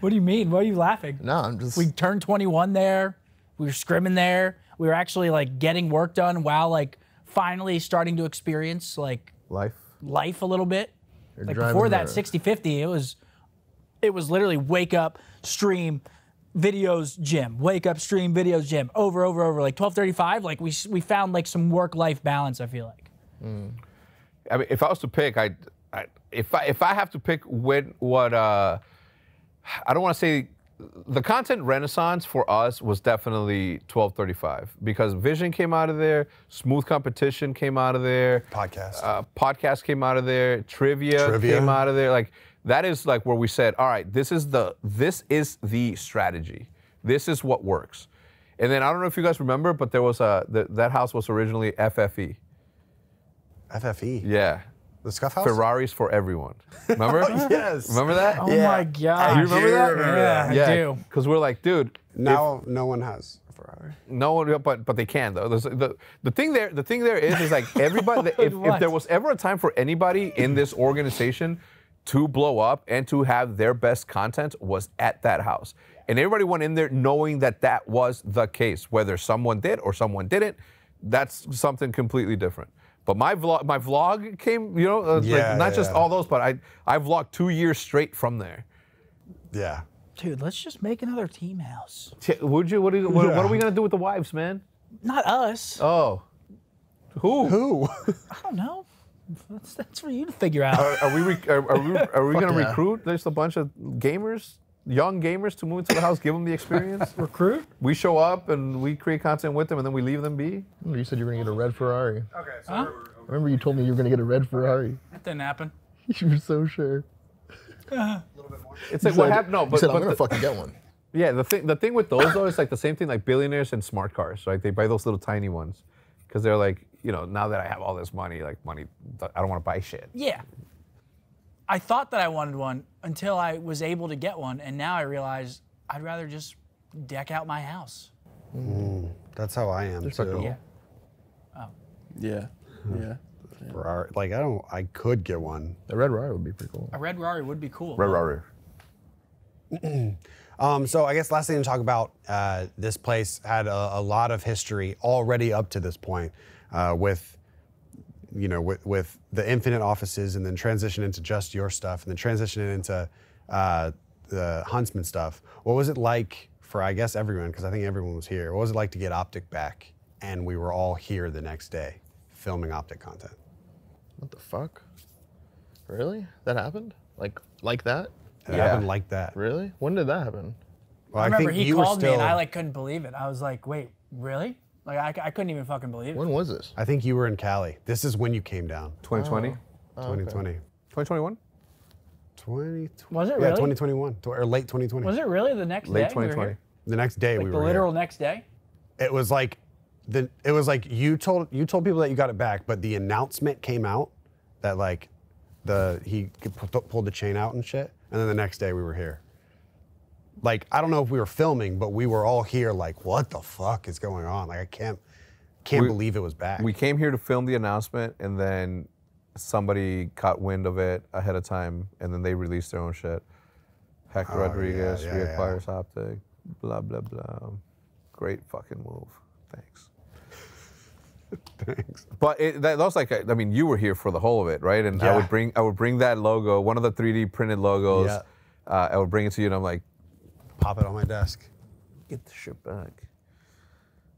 What do you mean? Why are you laughing? No, I'm just. We turned 21 there. We were scrimming there. We were actually like getting work done while like finally starting to experience like life. life a little bit. like before that the- 6050, it was it was literally wake up, stream, videos, gym, wake up, stream, videos, gym, over, over, over. Like 1235, like we we found like some work life balance. I feel like. I mean, if I was to pick, I, I if I if I have to pick when what uh, I don't want to say the content renaissance for us was definitely 1235 because Vision came out of there, Smooth Competition came out of there, Podcast. uh, podcast came out of there, trivia, Trivia. came out of there. Like that is like where we said, all right, this is the this is the strategy. This is what works. And then I don't know if you guys remember, but there was a th- that house was originally FFE. FFE. Yeah. The Scuf House. Ferraris for everyone. Remember? Oh, yes. Remember that? Oh my god! You remember that? Yeah, I yeah. do. Because we're like, dude, Now no one has a Ferrari. no one, but but they can though. There's, the the thing there, the thing there is, is like everybody. if, if there was ever a time for anybody in this organization to blow up and to have their best content, was at that house, and everybody went in there knowing that that was the case. Whether someone did or someone didn't, that's something completely different. But my vlog, my vlog came, you know, uh, Yeah, like, not just yeah. all those, but I I vlogged two years straight from there. Yeah. Dude, let's just make another team house. T- Would you? What are, you, what, what are we gonna do with the wives, man? Not us. Oh, who? Who? I don't know. That's, that's for you to figure out. Are, are we? Re- are, are we? Are we gonna yeah. recruit? There's a bunch of gamers. Young gamers to move into the house, give them the experience. Recruit? we show up and we create content with them, and then we leave them be. Remember You said you were gonna get a red Ferrari. Okay, so Huh? we're, we're. Remember you told me you were gonna get a red Ferrari. That didn't happen. You were so sure. Uh-huh. It's like You what happened? No, but, said I'm gonna the- fucking get one. Yeah, the thing the thing with those though is like the same thing like billionaires and smart cars, right? They buy those little tiny ones because they're like, you know, now that I have all this money, like money, I don't want to buy shit. Yeah. I thought that I wanted one until I was able to get one, and now I realize I'd rather just deck out my house. That's how I am too. Yeah. Yeah. Yeah. Ferrari- Like I don't, I could get one. A red Ferrari would be pretty cool. A red Rari would be cool. Red Rari. Um, so I guess last thing to talk about, uh, this place had a, a lot of history already up to this point, uh, with, you know, with, with the infinite offices, and then transition into just your stuff, and then transition into uh, the Huntsmen stuff. What was it like for I guess everyone? Because I think everyone was here. What was it like to get Optic back, and we were all here the next day, filming Optic content? What the fuck? Really? That happened? Like like that? It Yeah. happened like that. Really? When did that happen? Well, I remember think he you were called me and I like couldn't believe it. I was like, wait, really? Like I, I couldn't even fucking believe it. When was this? I think you were in Cali. This is when you came down. 2020, Oh, 2020. 2021, 20, Was it really? yeah, 2021 or late 2020. Was it really the next late day? we were 2020. here? The next day Like we the were The literal here. next day? It was like the it was like you told you told people that you got it back, but the announcement came out that like the he pulled the chain out and shit, and then the next day we were here. Like I don't know if we were filming, but we were all here. Like what the fuck is going on? Like I can't can't We- believe it was back. We came here to film the announcement, and then somebody caught wind of it ahead of time, and then they released their own shit. Hector Oh, Rodriguez yeah, yeah. reacquires Optic, blah blah blah. Great fucking move. Thanks. Thanks. But it, that, that was like, I mean, you were here for the whole of it, right? And I would bring, I would bring that logo, one of the 3D printed logos. Yeah. Uh, I would bring it to you, and I'm like, Pop it on my desk. get the shit back.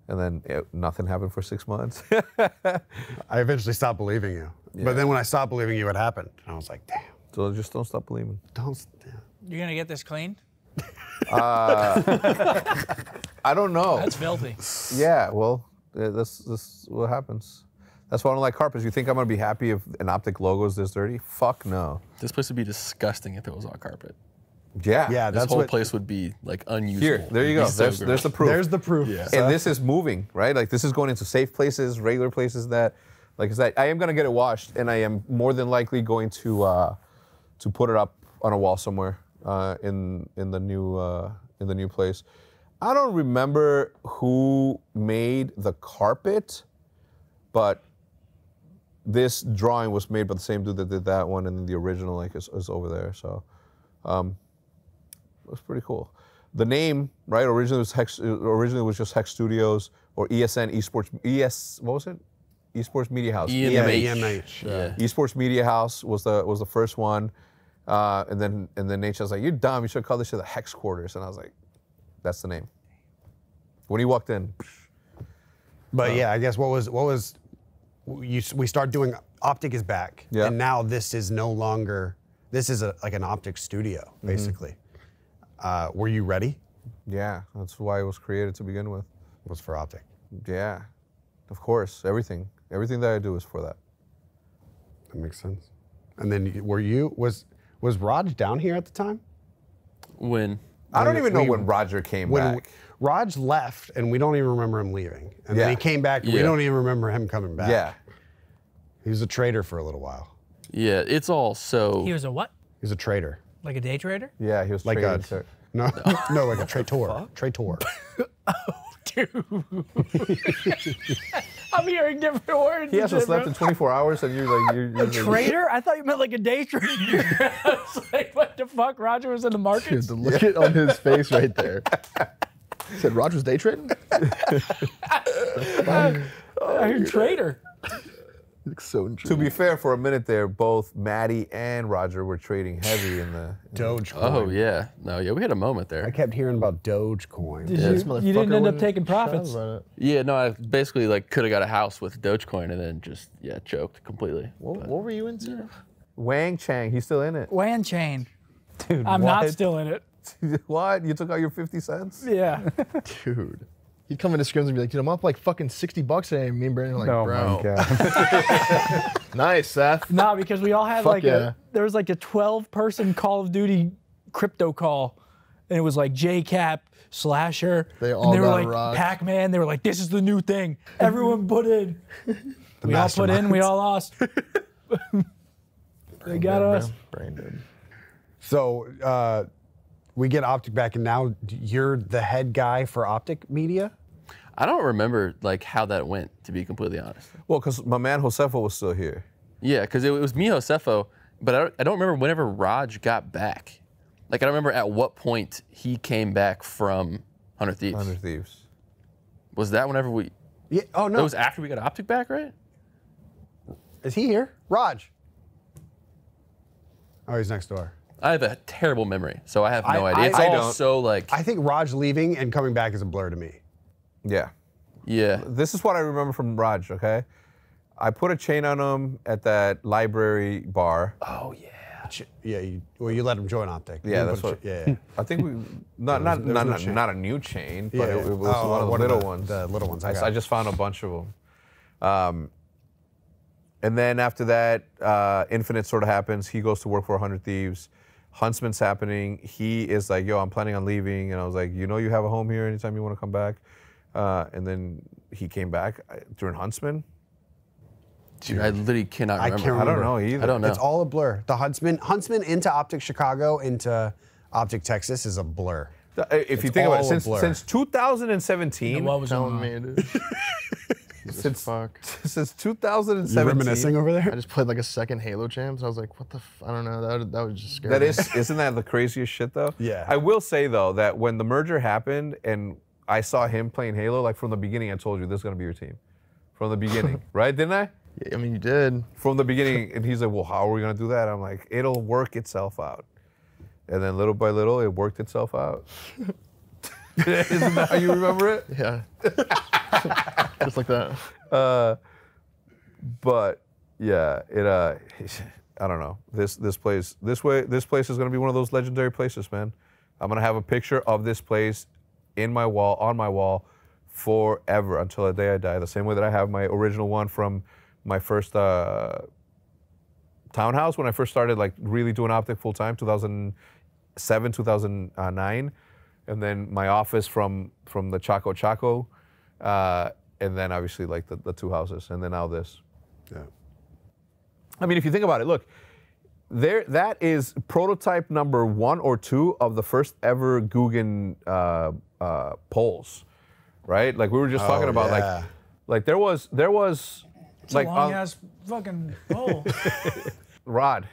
And then it, nothing happened for six months. I eventually stopped believing you. Yeah. But then when I stopped believing you, it happened. And I was like, damn, so just don't stop believing. don't. Damn. You're gonna get this cleaned? I don't know. That's filthy. Yeah, well, uh, that's that's what happens. That's why I don't like carpets. You think I'm gonna be happy if an optic logo is this dirty? Fuck no. This place would be disgusting if it was on carpet. Yeah. Yeah, This that's whole what. place would be like unusable. Here, there you go. so there's there's the proof. There's the proof. Yeah. and this is moving, right? Like this is going into safe places, regular places that, like I said, I am gonna get it washed, and I am more than likely going to uh, to put it up on a wall somewhere uh, in in the new uh, in the new place. I don't remember who made the carpet, but this drawing was made by the same dude that did that one, and then the original like is, is over there. So um, it was pretty cool. The name, right? Originally was Hex. Originally was just Hex Studios or ESN Esports. ES. What was it? Esports Media House. EMH. E EMH. Yeah. Esports Media House was the was the first one, uh, and then and then Nate was like, "You're dumb. You should call this shit the Heczquarters." And I was like, "That's the name." When he walked in, But yeah, I guess what was what was you? We start doing optic is back, Yeah. and now this is no longer. This is a, like an optic studio, Mm-hmm. basically. Uh, were you ready? yeah, that's why it was created to begin with. It was for optic. Yeah, of course, everything, everything that I do is for that. That makes sense. And then were you was was Raj down here at the time? When I don't When even know we- when Roger came When back. Raj left, and we don't even remember him leaving, and Yeah. then he came back, and we don't even remember him coming back. yeah, he was a trader for a little while. yeah, it's all so. He was a what? He was a trader, Like a day trader? yeah, he was like trading a shit. no, no, like a traitor, traitor. Oh, dude. I'm hearing different words. He and hasn't slept bro. in 24 hours, and you're like, you're, you're A trader? I thought you meant like a day trader. I was like, what the fuck? Roger was in the Dude, markets? the look it on his face right there. He said Rogers day trading? I heard trader. Oh, Looks so To be fair, for a minute there, both Maddie and Roger were trading heavy in the. Dogecoin. Oh yeah, no, yeah, we had a moment there. I kept hearing about Dogecoin. Did Yeah, you, you didn't end up taking profits. Yeah, no, I basically like could have got a house with Dogecoin and then just yeah choked completely. What, what were you into? Wang Chang, he's still in it. Wang Chang, Dude, I'm not what? still in it. what? You took out your 50 cents? Yeah. Dude. He'd come into scrims and be like, dude, I'm up like fucking 60 bucks today. And me and Brandon are like, oh bro. my god. Nice, Seth. nah, because we all had Fuck like yeah. a there was like a 12 person Call of Duty crypto call. And it was like JKap, Slasher. They all and they were got like rocked. Pac Man. They were like, this is the new thing. Everyone put in. we all put in, we all lost. they got us. Brandon. So uh, we get Optic back, and now you're the head guy for Optic Media. I don't remember like how that went, to be completely honest. Well, because my man Josefo was still here. Yeah, because it, was me, Josefo, but I don't, I don't remember whenever Raj got back. Like I don't remember at what point he came back from Hundred Thieves. 100 Thieves. Was that whenever we? Yeah. Oh no. That was after we got Optic back, right? Is he here? Raj. Oh, he's next door. I have a terrible memory, so I have no I- idea. It's I all don't. so like, I think Raj leaving and coming back is a blur to me. Yeah. yeah. This is what I remember from Raj, okay? I put a chain on him at that library bar. Oh yeah. Yeah. You, well, you let him join Optic. Yeah, didn't that's what. ch- yeah. yeah. I think we not not was not, no not, not a new chain, but Yeah, it, it was Oh, one of the one of little the- ones. the little ones, I I, I just found a bunch of them. Um, and then after that, uh, Infinite sort of happens. He goes to work for 100 Thieves. Huntsmen's happening. He is like, "Yo, I'm planning on leaving," and I was like, "You know, you have a home here anytime you want to come back." Uh, and then he came back uh, during Huntsmen. Dude, I literally cannot I remember. can't I don't know either. I don't know. It's all a blur. The Huntsmen, Huntsmen into Optic Chicago into Optic Texas is a blur. Uh, If you think about it, a since blur. since 2017, What was Telling on? me, dude. Jesus Since- fuck. since 2017. You 2017, reminiscing over there? I just played like a second Halo champ. So I was like, what the? F-? I don't know. That that was just scary. That is, isn't that the craziest shit though? Yeah. I will say though that when the merger happened and I saw him playing Halo, like from the beginning, I told you this is gonna be your team, from the beginning, right? Didn't I? Yeah, I mean, you did. From the beginning, and he's like, "Well, how are we gonna do that?" I'm like, "It'll work itself out," and then little by little, it worked itself out. Isn't that how you remember it? Yeah. just like that. but yeah, it uh, I don't know. This this place this way this place is gonna be one of those legendary places, man. I'm gonna have a picture of this place in my wall on my wall forever until the day I die. The same way that I have my original one from my first uh, townhouse when I first started like really doing optic full time, 2007, 2009, and then my office from from the Chaco Chaco, uh, and then obviously like the, the two houses, and then now this. Yeah. I mean, if you think about it, look, there that is prototype number one or two of the first ever Guggen uh, uh, polls, right? Like we were just talking Oh, about, yeah. like, like there was there was It's like a long on- ass fucking pole. rod.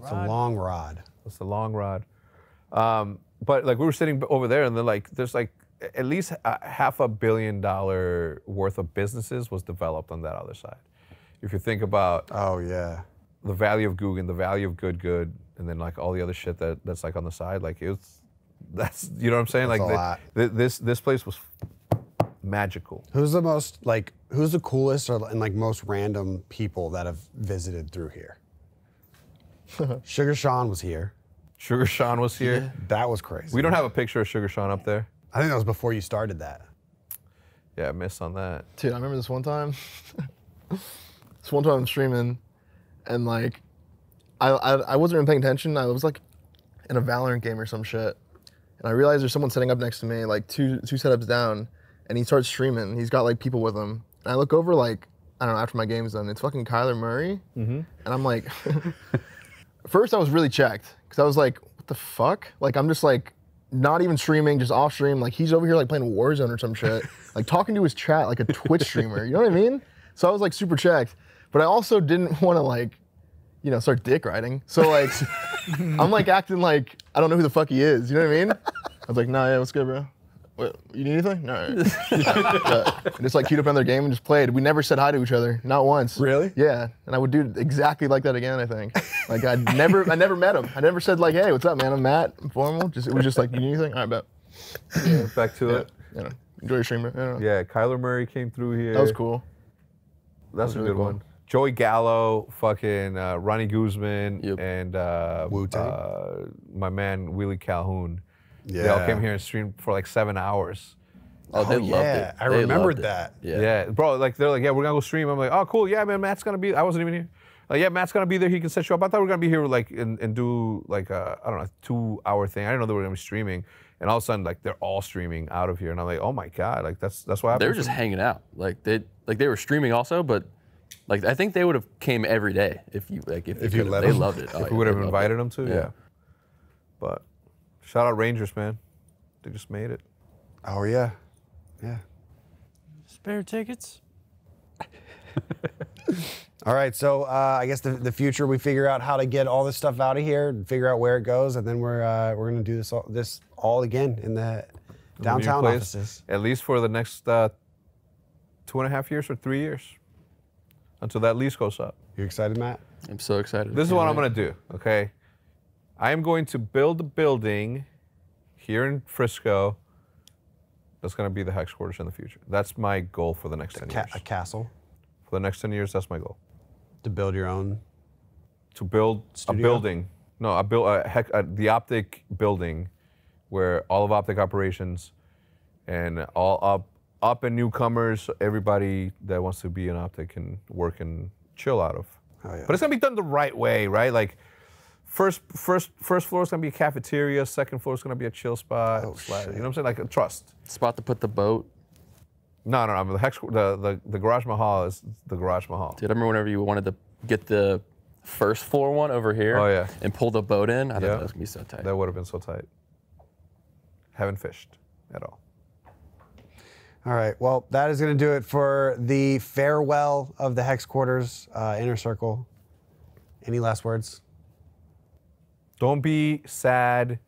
It's a long rod. It's a long rod. Um, but like we were sitting over there, and then like there's like at least a half a billion dollar worth of businesses was developed on that other side. If you think about Oh yeah. the value of Guggen, the value of Good Good, and then like all the other shit that that's like on the side, like it's that's you know what I'm saying? That's like a the- lot. th- this this place was magical. Who's the most like? Who's the coolest or and like most random people that have visited through here? Sugar Sean was here. Sugar Sean was here. That was crazy. We don't have a picture of Sugar Sean up there. I think that was before you started that. Yeah, I missed on that. Dude, I remember this one time. this one time I'm streaming, and like, I, I I wasn't even paying attention. I was like in a Valorant game or some shit, and I realized there's someone sitting up next to me, like two two setups down, and he starts streaming. He's got like people with him, and I look over like I don't know after my game's done. It's fucking Kyler Murray, mm-hmm. and I'm like, first I was really checked because I was like, what the fuck? Like I'm just like not even streaming, just off stream. Like he's over here like playing Warzone or some shit, like talking to his chat like a Twitch streamer. You know what I mean? So I was like super checked, but I also didn't want to like, you know, start dick riding. So like, I'm like acting like I don't know who the fuck he is. You know what I mean? I was like, nah, yeah, what's good, bro? What, you need anything? No. Yeah. And just like queued up on their game and just played. We never said hi to each other, not once. Really? Yeah, and I would do exactly like that again. I think. Like I never, I never met him. I never said like, "Hey, what's up, man? I'm Matt." I'm formal. Just it was just like, "You need anything?" All right, bet. Back to Yeah. it. You know, enjoy your stream. man. I don't know. Yeah, Kyler Murray came through here. That was cool. That's a really good cool. one. Joey Gallo, fucking uh, Ronnie Guzman, Yep. and uh, uh, my man Willie Calhoun. They all came here and streamed for like seven hours. Oh, they Oh, loved yeah, it. I They remembered loved it. that. Yeah. Yeah. bro. Like they're like, yeah, we're gonna go stream. I'm like, oh, cool. Yeah, man. Matt's gonna be. I wasn't even here. Like, yeah, Matt's gonna be there. He can set you up. I thought we were gonna be here like and, and do like a I don't know two hour thing. I didn't know they were gonna be streaming. And all of a sudden, like they're all streaming out of here, and I'm like, oh my god, like that's that's why. They were just hanging out. Like they like they were streaming also, but like I think they would have came every day if you like if, If you you could've. let loved it. Oh, If yeah, we would have invited it. them to, Yeah. yeah. But shout out Rangers, man. They just made it. Oh yeah, yeah. Spare tickets. All right, so uh, I guess the, the future we figure out how to get all this stuff out of here and figure out where it goes, and then we're uh, we're gonna do this all, this all again in the downtown place, offices. At least for the next uh, two and a half years or three years, until that lease goes up. You excited, Matt? I'm so excited. This is Can't what I'm gonna do. Okay, I am going to build a building here in Frisco. That's gonna be the Heczquarters in the future. That's my goal for the next ten Ca- years. a castle For the next ten years, that's my goal. to build your own. to build Studio? a building. No, I built a heck, uh, the optic building, where all of optic operations, and all up up and newcomers, everybody that wants to be an optic can work and chill out of. Oh, yeah. But it's gonna be done the right way, right? Like. First, first, first floor is gonna be a cafeteria. Second floor is gonna be a chill spot. Oh, Sla- shit. You know what I'm saying? Like a trust. spot to put the boat. No, no, no. The hex, the, the the garage mahal is the garage mahal. Dude, I remember whenever you wanted to get the first floor one over here Oh, yeah. and pull the boat in. I thought Yeah. that was gonna be so tight. That would have been so tight. Haven't fished at all. All right, well, that is gonna do it for the farewell of the Heczquarters uh, inner circle. Any last words? Don't be sad.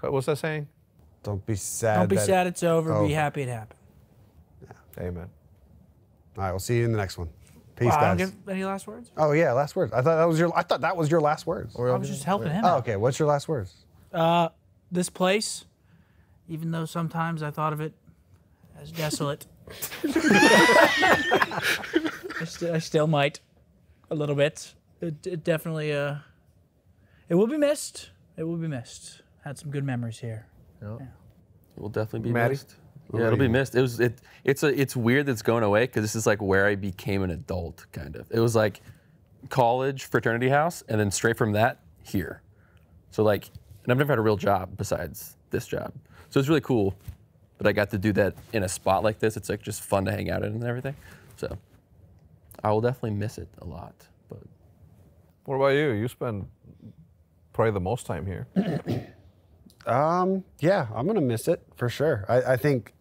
What was that saying? Don't be sad. Don't be that- sad it's over. over. Be happy it happened. Amen. All right, we'll see you in the next one. Peace, Wow, I guys. don't give any last words. oh yeah, last words. I thought that was your. I thought that was your last words. I was just helping him. Oh, okay. What's your last words? Uh, this place, even though sometimes I thought of it as desolate, I, st- I still might a little bit. It, it definitely, uh, it will be missed. It will be missed. Had some good memories here. It will definitely be Maddie? missed. Yeah, it'll be missed. It was it. It's a. It's weird that it's going away because this is like where I became an adult, kind of. It was like college fraternity house, and then straight from that here. So like, and I've never had a real job besides this job. So it's really cool that I got to do that in a spot like this. It's like just fun to hang out in and everything. So I will definitely miss it a lot. But What about you? You spend probably the most time here. Um, yeah, I'm gonna miss it for sure. I, I think,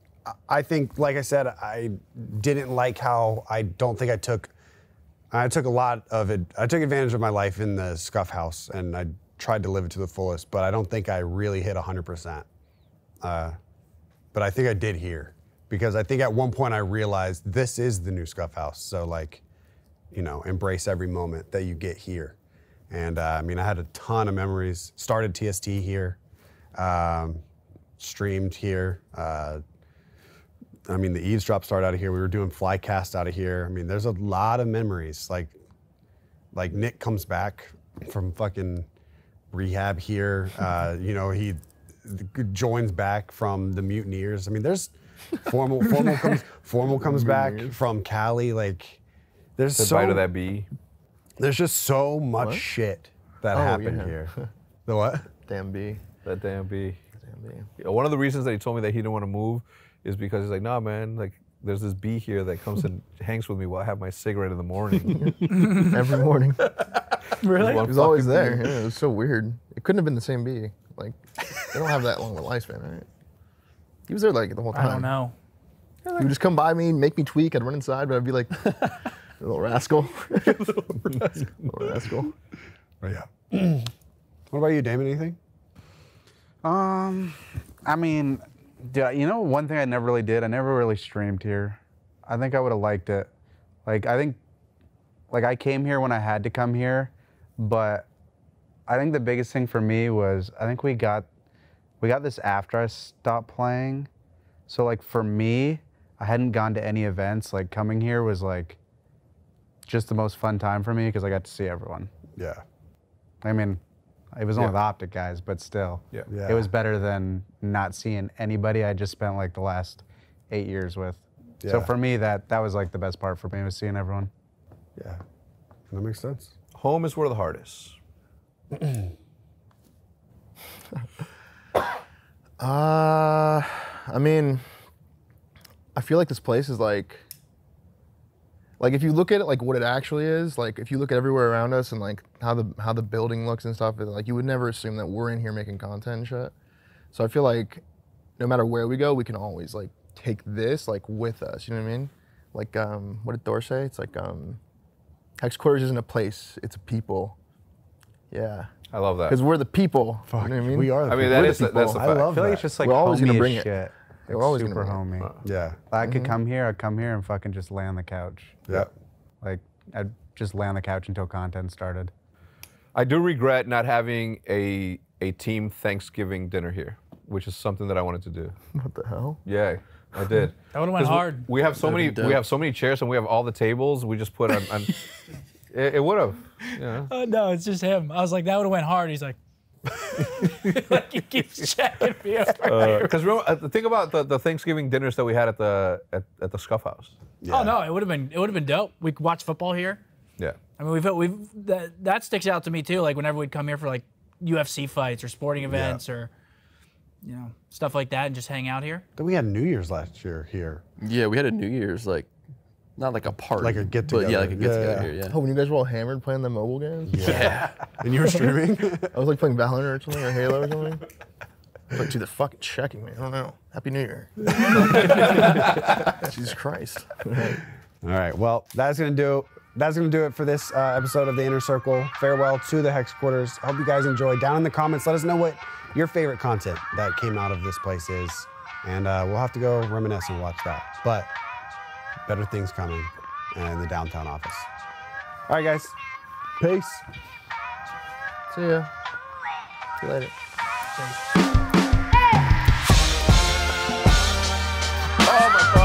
I think, like I said, I didn't like how I don't think I took, I took a lot of it. I took advantage of my life in the Scuf house, and I tried to live it to the fullest. But I don't think I really hit 100. percent uh, But I think I did here, because I think at one point I realized this is the new Scuf house. So like, you know, embrace every moment that you get here. And uh, I mean, I had a ton of memories. Started TST here, um, streamed here. Uh, I mean, the eavesdrop started out of here. We were doing flycast out of here. I mean, there's a lot of memories. Like, like Nick comes back from fucking rehab here. Uh, you know, he joins back from the mutineers. I mean, there's formal formal comes formal comes back from Cali. Like, there's Said so bye to that bee. there's just so much What? shit that Oh, happened yeah. here. The what? Damn B. That damn bee. Damn B. Yeah, One of the reasons that he told me that he didn't want to move is because he's like, nah, man, like there's this bee here that comes and hangs with me while I have my cigarette in the morning. Every morning. Really? One He was always there. Yeah, it was so weird. It couldn't have been the same bee. Like, they don't have that long of a lifespan, right? He was there like the whole time. I don't know. He would just come by me, make me tweak. I'd run inside, but I'd be like, little rascal. little rascal. But yeah. what about you, Damon? Anything? Um, I mean, dude, you know, one thing I never really did. I never really streamed here. I think I would have liked it. Like, I think, like, I came here when I had to come here, but I think the biggest thing for me was I think we got, we got this after I stopped playing. So like for me, I hadn't gone to any events. Like coming here was like, just the most fun time for me because I got to see everyone. Yeah. I mean, It was only Yeah. the optic guys, but still. Yeah. Yeah. It was better than not seeing anybody I just spent like the last eight years with. Yeah. So for me, that that was like the best part for me was seeing everyone. Yeah. That makes sense. Home is where the heart is. Uh, I mean, I feel like this place is like, like if you look at it like what it actually is, like if you look at everywhere around us and like how the how the building looks and stuff, like you would never assume that we're in here making content and shit. So I feel like no matter where we go, we can always like take this like with us. You know what I mean? Like um, what did Thor say? It's like um, headquarters isn't a place; it's a people. Yeah, I love that. because we're the people. Fuck, you know what I mean? we are the I mean, people. that We're the is the, that's the people. I fact. I love feel like that. it's just like We're always gonna homie bring as it. shit. We're Like, always super bring it. homie. Yeah. I Mm-hmm. could come here, I'd come here and fucking just lay on the couch. Yeah. Like I'd just lay on the couch until content started. I do regret not having a a team Thanksgiving dinner here, which is something that I wanted to do. What the hell? Yeah, I did. That would've went 'Cause we- hard. We have so many. We have so many chairs, and we have all the tables. We just put on. on it it would have. Yeah. Oh, no, it's just him. I was like, that would have went hard. He's like, like he keeps checking me over. Because remember, uh, think about the, the Thanksgiving dinners that we had at the at, at the Scuf House. Oh no, it would have been it would have been dope. We could watch football here. Yeah. I mean, we've we've that, that sticks out to me too. Like whenever we'd come here for like UFC fights or sporting events or you know stuff like that, and just hang out here. Then we had New Year's last year here. Yeah, we had a New Year's like, not like a party, Like a get but yeah, like a get together Yeah. Yeah. Oh, when you guys were all hammered playing the mobile games? Yeah. And you were streaming? I was like playing Valorant or something, or Halo or something. I was like, dude, they're fucking checking me. I don't know. Happy New Year. Jesus Christ. All right. Well, that's gonna do. That's gonna do it for this uh, episode of the Inner Circle. Farewell to the Heczquarters. Hope you guys enjoyed. Down in the comments, let us know what your favorite content that came out of this place is, and uh, we'll have to go reminisce and watch that. But better things coming in the downtown office. All right, guys. Peace. See ya. See you later. Thanks. Oh, my God.